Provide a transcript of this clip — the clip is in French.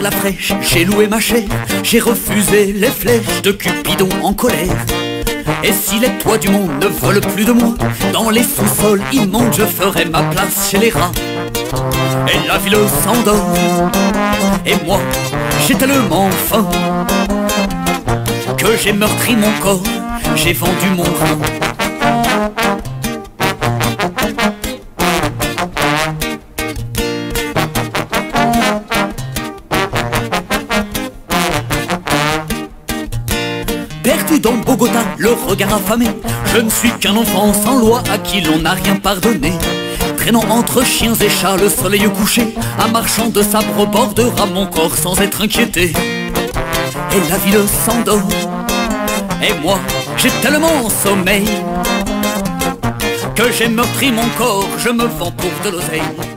la fraîche, j'ai loué ma chair, j'ai refusé les flèches de Cupidon en colère. Et si les toits du monde ne veulent plus de moi, dans les sous-sols immondes, je ferai ma place chez les rats. Et la ville s'endort, et moi, j'ai tellement faim que j'ai meurtri mon corps, j'ai vendu mon rein. Perdu dans Bogota, le regard affamé, je ne suis qu'un enfant sans loi à qui l'on n'a rien pardonné. Traînant entre chiens et chats, le soleil couché, un marchand de sabre bordera mon corps sans être inquiété. Et la ville s'endort, et moi j'ai tellement sommeil que j'ai meurtri mon corps, je me vends pour de l'oseille.